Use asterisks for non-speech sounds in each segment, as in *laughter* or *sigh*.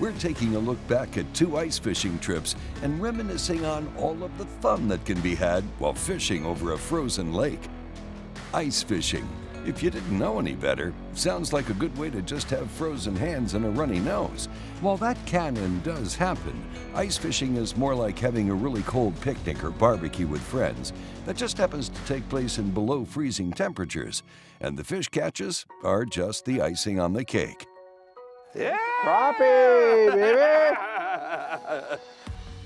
we're taking a look back at two ice fishing trips and reminiscing on all of the fun that can be had while fishing over a frozen lake. Ice fishing, if you didn't know any better, sounds like a good way to just have frozen hands and a runny nose. While that can and does happen, ice fishing is more like having a really cold picnic or barbecue with friends that just happens to take place in below freezing temperatures, and the fish catches are just the icing on the cake. Yeah! Crappie, baby! *laughs*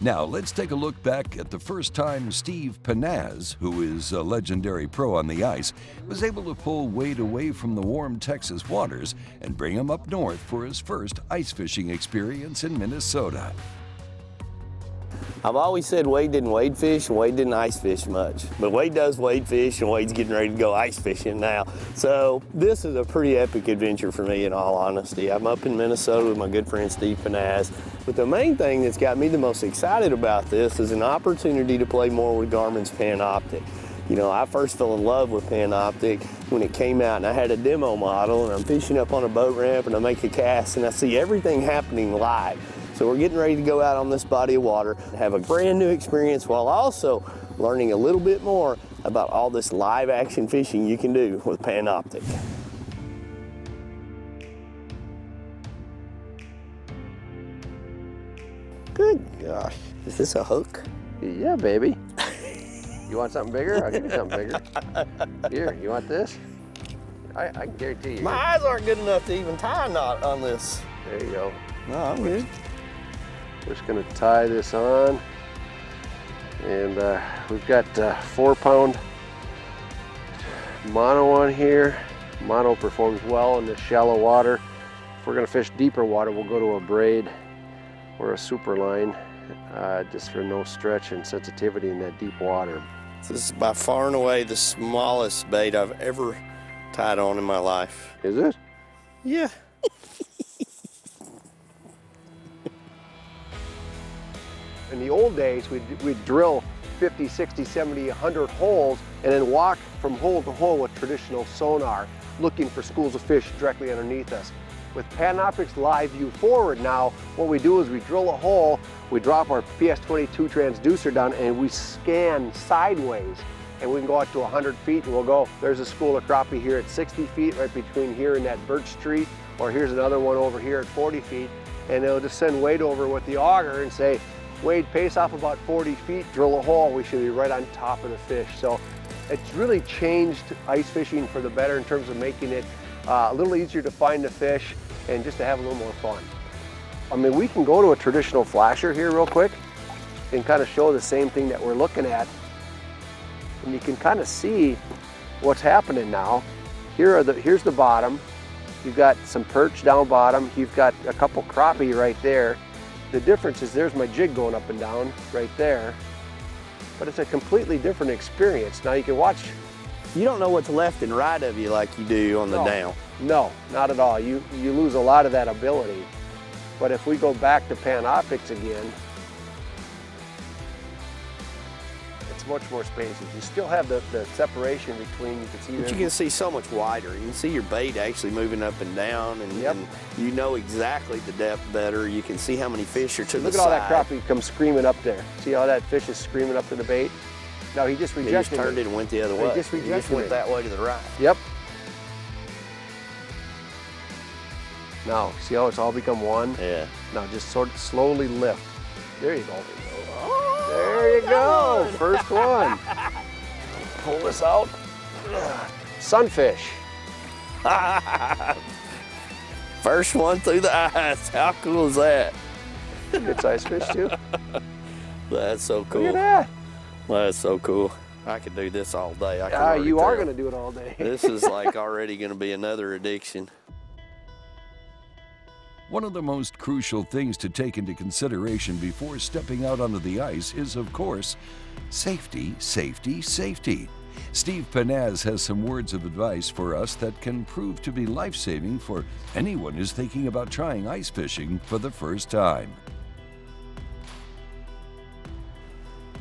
Now, let's take a look back at the first time Steve Pennaz, who is a legendary pro on the ice, was able to pull Wade away from the warm Texas waters and bring him up north for his first ice fishing experience in Minnesota. I've always said Wade didn't wade fish and Wade didn't ice fish much. But Wade does wade fish and Wade's getting ready to go ice fishing now. So this is a pretty epic adventure for me in all honesty. I'm up in Minnesota with my good friend Steve Pennaz. But the main thing that's got me the most excited about this is an opportunity to play more with Garmin's Panoptix. You know, I first fell in love with Panoptix when it came out and I had a demo model and I'm fishing up on a boat ramp and I make a cast and I see everything happening live. So we're getting ready to go out on this body of water, have a brand new experience while also learning a little bit more about all this live action fishing you can do with Panoptix. Good gosh. Is this a hook? Yeah, baby. *laughs* you want something bigger? I'll give you something bigger. Here, you want this? I, I can guarantee you. My eyes aren't good enough to even tie a knot on this. There you go. No, I'm good. We're just gonna tie this on. And uh, we've got uh, four pound mono on here. Mono performs well in this shallow water. If we're gonna fish deeper water, we'll go to a braid or a super line uh, just for no stretch and sensitivity in that deep water. This is by far and away the smallest bait I've ever tied on in my life. Is it? Yeah. *laughs* In the old days, we'd, we'd drill 50, 60, 70, 100 holes and then walk from hole to hole with traditional sonar, looking for schools of fish directly underneath us. With Panoptix's live view forward now, what we do is we drill a hole, we drop our PS22 transducer down and we scan sideways and we can go out to 100 feet and we'll go, there's a school of crappie here at 60 feet, right between here and that birch tree, or here's another one over here at 40 feet, and it'll just send Wade over with the auger and say, Wade, pace off about 40 feet, drill a hole, we should be right on top of the fish. So it's really changed ice fishing for the better in terms of making it uh, a little easier to find the fish and just to have a little more fun. I mean, we can go to a traditional flasher here real quick and kind of show the same thing that we're looking at. And you can kind of see what's happening now. Here are the, here's the bottom. You've got some perch down bottom. You've got a couple crappie right there. The difference is there's my jig going up and down right there. But it's a completely different experience. Now you can watch. You don't know what's left and right of you like you do on the No. down. No, not at all. You, you lose a lot of that ability. But if we go back to Panoptix again, it's much more spacious. You still have the, the separation between, you can see But you can see so much wider. You can see your bait actually moving up and down, and, Yep. and you know exactly the depth better. You can see how many fish are to Look the at all that side. crappie come screaming up there. See how that fish is screaming up to the bait? No, he just rejected. He just turned it. it and went the other He way. just He just went it. that way to the right. Yep. Now, see how it's all become one? Yeah. Now just sort of slowly lift. There you go. There you go. *laughs* First one. Pull this out. Sunfish. *laughs* First one through the eyes. How cool is that? It's ice fish too. *laughs* That's so Look cool. at that. That's so cool. I could do this all day. I can Ah, already you are going to do it all day. This is like already going to be another addiction. One of the most crucial things to take into consideration before stepping out onto the ice is, of course, safety, safety, safety. Steve Pennaz has some words of advice for us that can prove to be life saving for anyone who's thinking about trying ice fishing for the first time.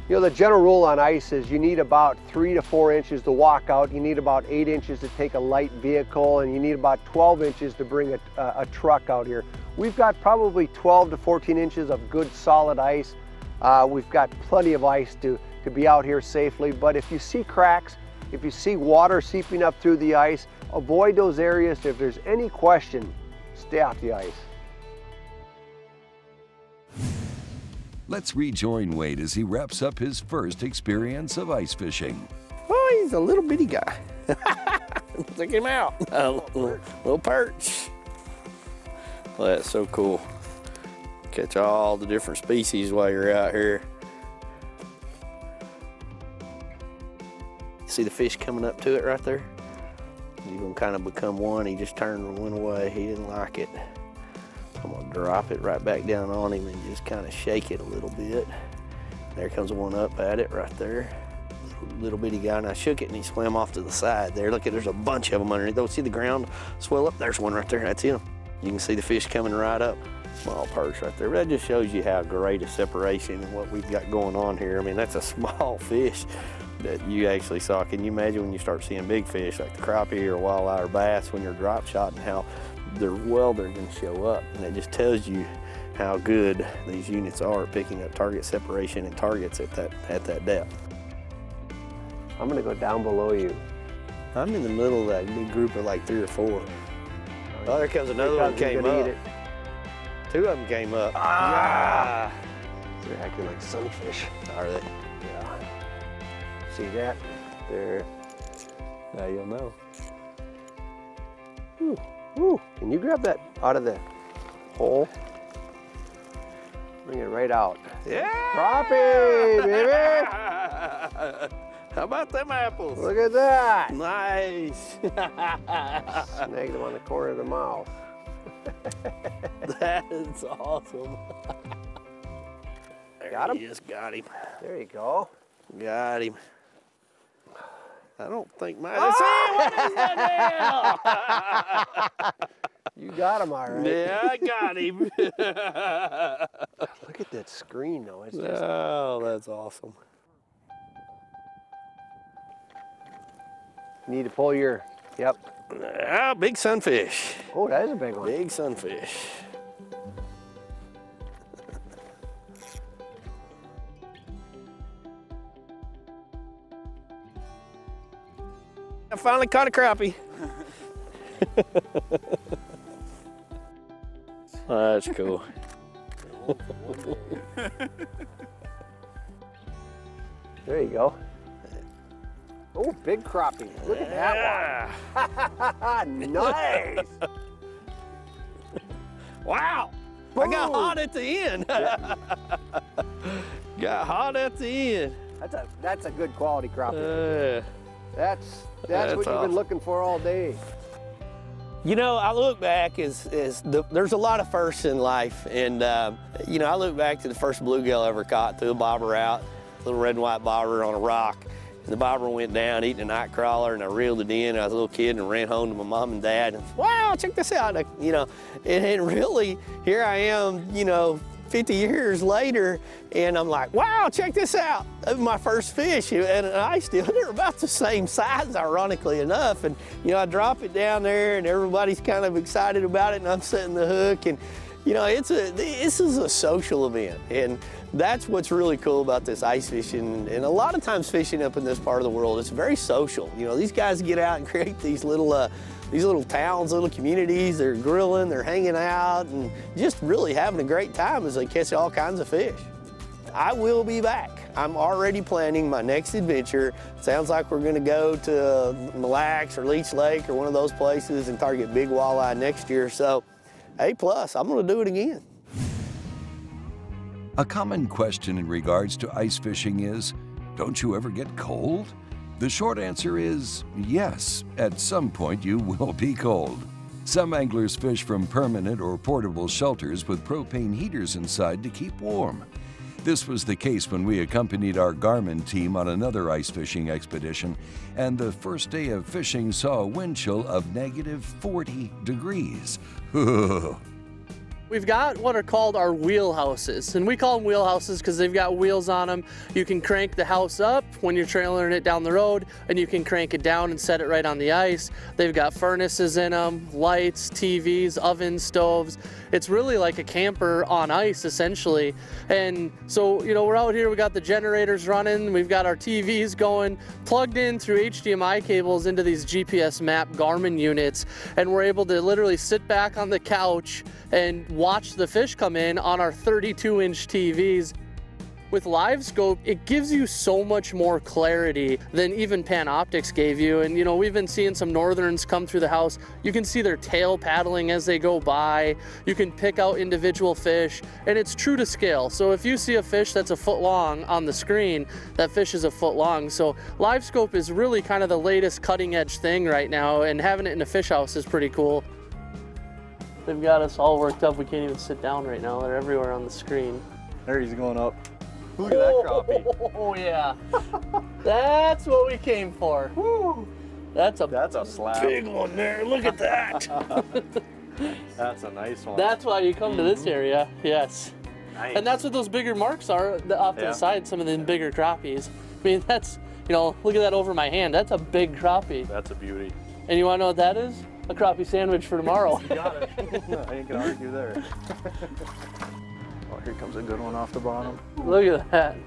You know, the general rule on ice is you need about three to four inches to walk out, you need about eight inches to take a light vehicle, and you need about 12 inches to bring a, a, a truck out here. We've got probably 12 to 14 inches of good solid ice. Uh, we've got plenty of ice to, to be out here safely, but if you see cracks, if you see water seeping up through the ice, avoid those areas. If there's any question, stay off the ice. Let's rejoin Wade as he wraps up his first experience of ice fishing. Oh, he's a little bitty guy. *laughs* Check him out. A little, little perch. Well, that's so cool. Catch all the different species while you're out here. See the fish coming up to it right there? He's gonna kind of become one. He just turned and went away. He didn't like it. I'm gonna drop it right back down on him and just kind of shake it a little bit. There comes one up at it right there. Little, bitty guy, and I shook it and he swam off to the side there. Look at, there's a bunch of them underneath. Don't see the ground swell up? There's one right there, that's him. You can see the fish coming right up. Small perch right there. That just shows you how great a separation and what we've got going on here. I mean, that's a small *laughs* fish that you actually saw. Can you imagine when you start seeing big fish like the crappie or walleye or bass when you're drop shotting how they're well they're going to show up and it just tells you how good these units are picking up target separation and targets at that at that depth. I'm gonna go down below you. I'm in the middle of that big group of like three or four. Oh, there comes another one came up. Two of them came up. Ah! They're acting like sunfish. Are they? Yeah. See that? There. Now you'll know. Ooh, ooh. Can you grab that out of the hole? Bring it right out. Yeah! Crappie, baby! *laughs* How about them apples? Look at that! Nice. *laughs* Snagged them on the corner of the mouth. *laughs* that is awesome. There Got him? is. Got him. There you go. Got him. I don't think my. *laughs* What is that? You got him all right. yeah, I got him. *laughs* Look at that screen though. It's just, oh, that's awesome. you need to pull your, yep. Ah, big sunfish. Oh, that is a big one. Big sunfish. I finally caught a crappie. *laughs* That's cool. There you go. Oh, big crappie. Look at that Yeah. one. *laughs* nice. *laughs* Wow. I got Boom. hot at the end. got hot at the end. That's a that's a good quality crappie. Uh, That's that's, That's what you've been looking for all day. You know, I look back as, as the, there's a lot of firsts in life, and um, you know, I look back to the first bluegill I ever caught, threw a bobber out, little red and white bobber on a rock, and the bobber went down eating a night crawler, and I reeled it in. I was a little kid and ran home to my mom and dad, and wow, check this out, I- you know, and, and really, here I am, you know, 50 years later, and I'm like, wow, check this out. My first fish, and I still, *laughs* they're about the same size, ironically enough. And, you know, I drop it down there, and everybody's kind of excited about it, and I'm setting the hook, and, you know, it's a, this is a social event, and that's what's really cool about this ice fishing. And a lot of times fishing up in this part of the world, it's very social. You know, these guys get out and *laughs* create these little, uh, these little towns, little communities. They're grilling, they're hanging out, and just really having a great time as they catch all kinds of fish. I will be back. I'm already planning my next adventure. Sounds like we're gonna go to Mille Lacs or Leech Lake or one of those places and target big walleye next year. So, A plus, I'm gonna do it again. A common question in regards to ice fishing is Don't you ever get cold? The short answer is yes, at some point you *laughs* will be cold. Some anglers fish from permanent or portable shelters with propane heaters inside to keep warm. This was the case when we accompanied our Garmin team on another ice fishing expedition, and the first day of fishing saw a wind chill of negative 40 degrees. *laughs* We've got what are called our wheelhouses, and we call them wheelhouses because they've got wheels on them. You can crank the house up when you're trailering it down the road, and you can crank it down and set it right on the ice. They've got furnaces in them, lights, TVs, ovens, stoves. It's really like a camper on ice, essentially. And so, you know, we're out here, we got the generators running, we've got our TVs going, plugged in through HDMI cables into these GPS map Garmin units, and we're able to literally sit back on the couch and watch the fish come in on our 32 inch TVs. With LiveScope, it gives you so much more clarity than even Panoptix gave you. And you know, we've been seeing some northerns come through the house. You can see their tail paddling as they go by. You can pick out individual fish and it's true to scale. So if you see a fish that's a foot long on the screen, that fish is a foot long. So LiveScope is really kind of the latest cutting edge thing right now and having it in a fish house is pretty cool. They've got us all worked up. We can't even sit down right now. They're everywhere on the screen. There he's going up. Look at that crappie. Oh yeah. *laughs* That's what we came for. Woo. That's a That's a slab. big one there. Look at that. *laughs* That's a nice one. that's why you come to this mm-hmm. area. Yes. nice. And that's what those bigger marks are the- off to Yeah. the side, some of the bigger crappies. I mean, that's, you know, look at that over my hand. That's a big crappie. That's a beauty. And you want to know what that is? A crappie sandwich for tomorrow. *laughs* Got it. *laughs* I ain't gonna argue there. *laughs* oh, here comes a good one off the bottom. look at that.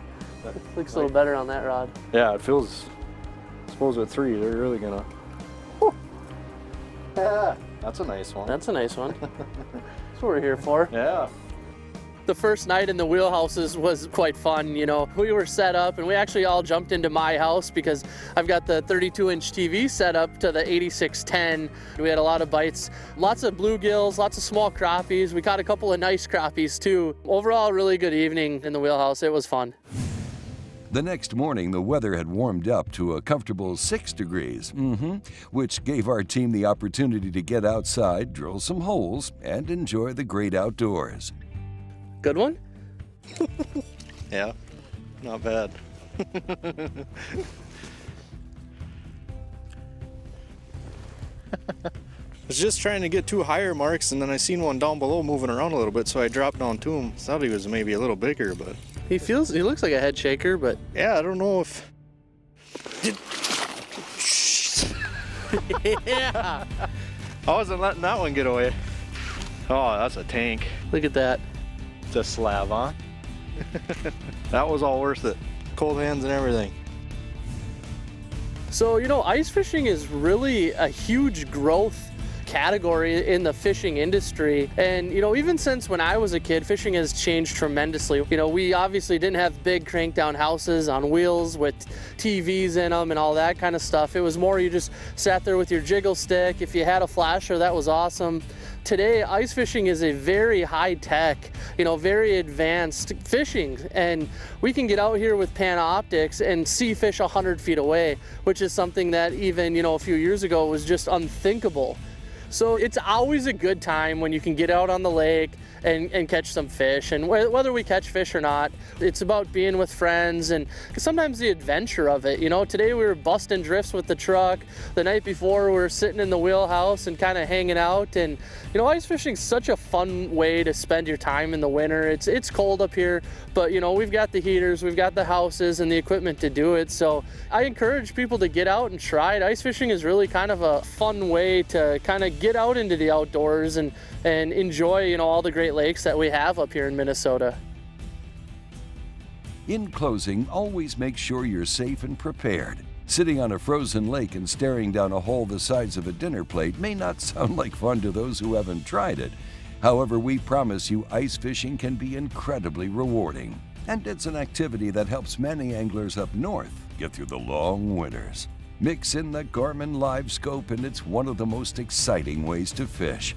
Looks a little better on that rod. Yeah, it feels. I suppose with three, they're really gonna. Yeah, that's a nice one. That's a nice one. That's what we're here for. yeah. The first night in the wheelhouses was quite fun, you know. We were set up and we actually all jumped into my house because I've got the 32 inch TV set up to the 8610. We had a lot of bites, lots of bluegills, lots of small crappies. We caught a couple of nice crappies too. Overall, really good evening in the wheelhouse. It was fun. The next morning, the weather had warmed up to a comfortable six degrees, mhm, which gave our team the opportunity to get outside, drill some holes, and enjoy the great outdoors. Good one? *laughs* Yeah. Not bad. *laughs* I was just trying to get two higher marks, and then I seen one down below moving around a little bit, so I dropped down to him. Thought he was maybe a little bigger, but He feels, he looks like a head shaker, but yeah, I don't know if. yeah. *laughs* I wasn't letting that one get away. Oh, that's a tank. Look at that. It's a slab, huh? *laughs* that was all worth it. Cold hands and everything. So, you know, ice fishing is really a huge growth category in the fishing industry. And, you know, even since when I was a kid, fishing has changed tremendously. You know, we obviously didn't have big crank down houses on wheels with TVs in them and all that kind of stuff. It was more you just sat there with your jiggle stick. If you had a flasher, that was awesome. Today, ice fishing is a very high tech, you know, very advanced fishing. And we can get out here with Panoptix and see fish 100 feet away, which is something that even, you know, a few years ago was just unthinkable. So it's always a good time when you can get out on the lake and, and catch some fish. And wh- whether we catch fish or not, it's about being with friends and sometimes the adventure of it. You know, today we were busting drifts with the truck. The night before we were sitting in the wheelhouse and kind of hanging out. And you know, ice fishing's such a fun way to spend your time in the winter. It's it's cold up here, but you know, we've got the heaters, we've got the houses and the equipment to do it. So I encourage people to get out and try it. Ice fishing is really kind of a fun way to kind of get out into the outdoors and and enjoy, you know, all the great lakes that we have up here in Minnesota. In closing, always make sure you're safe and prepared. Sitting on a frozen lake and staring down a hole the size of a dinner plate may not *laughs* sound like fun to those who haven't tried it. However, we promise you ice fishing can be incredibly rewarding. And it's an activity that helps many anglers up north get through the long winters. Mix in the Garmin LiveScope and it's one of the most exciting ways to fish.